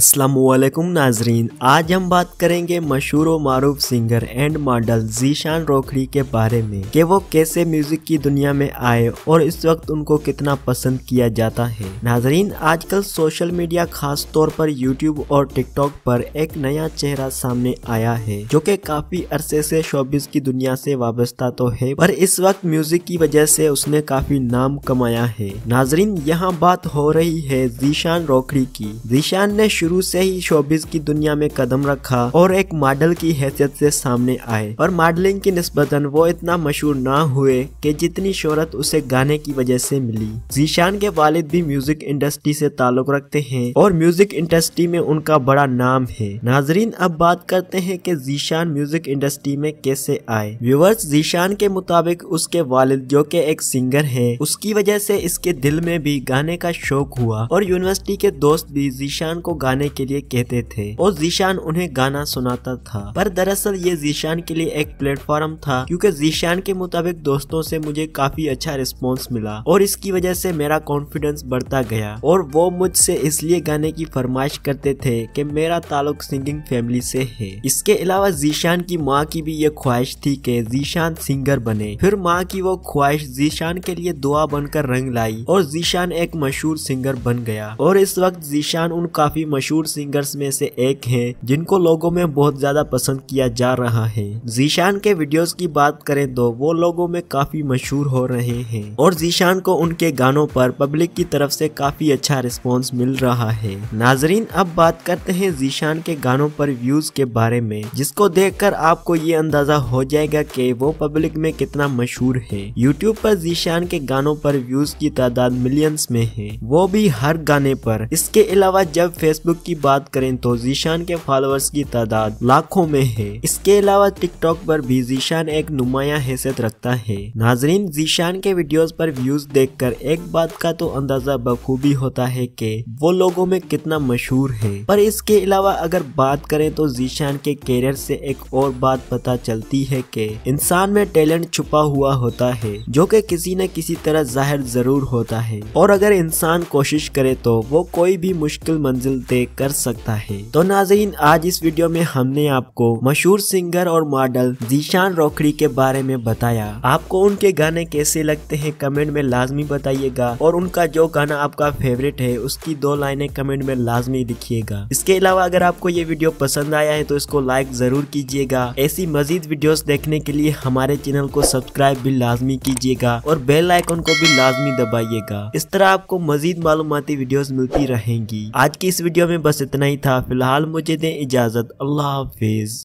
असलकुम नाजरीन आज हम बात करेंगे मशहूर व मारूफ singer and model Zeeshan Rokhri के बारे में, कि वो कैसे म्यूज़िक की दुनिया में आए और इस वक्त उनको कितना पसंद किया जाता है। नाजरीन, आजकल सोशल मीडिया खास तौर पर यूट्यूब और टिकटॉक पर एक नया चेहरा सामने आया है, जो कि काफ़ी अरसे से शोबिस की दुनिया से वाबस्ता तो है, पर इस वक्त म्यूज़िक की वजह से उसने काफ़ी नाम कमाया है। नाजरीन, यहाँ बात हो रही है जीशान रोखड़ी की। जीशान ने शुरू शुरू से ही शोबिस की दुनिया में कदम रखा और एक मॉडल की हैसियत से सामने आए। और मॉडलिंग की नस्बतन वो इतना मशहूर ना हुए कि जितनी शोहरत उसे गाने की वजह से मिली। जीशान के वालिद भी म्यूज़िक इंडस्ट्री से ताल्लुक रखते हैं और म्यूज़िक इंडस्ट्री में उनका बड़ा नाम है। नाजरीन, अब बात करते हैं कि जीशान म्यूज़िक इंडस्ट्री में कैसे आए। व्यूवर्स, जीशान के मुताबिक उसके वालिद, जो कि एक सिंगर है, उसकी वजह से इसके दिल में भी गाने का शौक हुआ और यूनिवर्सिटी के दोस्त भी जीशान को गाने के लिए कहते थे। और जीशान उन्हें गाना सुनाता था। पर दरअसल ये जीशान के लिए एक प्लेटफॉर्म था, क्योंकि जीशान के मुताबिक दोस्तों से मुझे काफ़ी अच्छा रिस्पॉन्स मिला, और इसकी वजह से मेरा कॉन्फिडेंस बढ़ता गया, और वो मुझसे इसलिए गाने की फरमाइश करते थे कि मेरा ताल्लुक सिंगिंग फैमिली से है। इसके अलावा जीशान की माँ की भी ये ख्वाहिश थी कि जीशान सिंगर बने। फिर माँ की वो ख्वाहिश जीशान के लिए दुआ बनकर रंग लाई, और जीशान एक मशहूर सिंगर बन गया। और इस वक्त जीशान उन काफ़ी मशहूर सिंगर्स में से एक हैं, जिनको लोगों में बहुत ज़्यादा पसंद किया जा रहा है। जीशान के वीडियोस की बात करें तो वो लोगों में काफ़ी मशहूर हो रहे हैं। और जीशान को उनके गानों पर पब्लिक की तरफ़ से काफ़ी अच्छा रिस्पॉन्स मिल रहा है। नाजरीन, अब बात करते हैं जीशान के गानों पर व्यूज़ के बारे में, जिसको देखकर आपको ये अंदाज़ा हो जाएगा कि वो पब्लिक में कितना मशहूर है। यूट्यूब पर जीशान के गानों पर व्यूज़ की तादाद मिलियंस में है। वो भी हर गाने पर। इसके अलावा जब फेसबुक की बात करें तो जीशान के फॉलोअर्स की तादाद लाखों में है। इसके अलावा टिकटॉक पर भी जीशान एक नुमाया हैसियत रखता है। नाजरीन, जीशान के वीडियोस पर व्यूज़ देखकर एक बात का तो अंदाज़ा बखूबी होता है कि वो लोगों में कितना मशहूर है। पर इसके अलावा अगर बात करें तो जीशान के कैरियर से एक और बात पता चलती है कि इंसान में टैलेंट छुपा हुआ होता है, जो कि किसी न किसी तरह ज़ाहिर ज़रूर होता है। और अगर इंसान कोशिश करे तो वो कोई भी मुश्किल मंजिल कर सकता है। तो नाजरीन, आज इस वीडियो में हमने आपको मशहूर सिंगर और मॉडल जीशान रोखड़ी के बारे में बताया। आपको उनके गाने कैसे लगते हैं कमेंट में लाजमी बताइएगा और उनका जो गाना आपका फेवरेट है, उसकी दो लाइनें कमेंट में लाजमी लिखिएगा। इसके अलावा अगर आपको ये वीडियो पसंद आया है तो इसको लाइक ज़रूर कीजिएगा। ऐसी मजीद वीडियो देखने के लिए हमारे चैनल को सब्सक्राइब भी लाजमी कीजिएगा और बेल आइकन को भी लाजमी दबाइएगा। इस तरह आपको मजीद मालूमती वीडियो मिलती रहेंगी। आज की इस वीडियो में बस इतना ही था। फ़िलहाल मुझे दें इजाज़त। अल्लाह हाफिज़।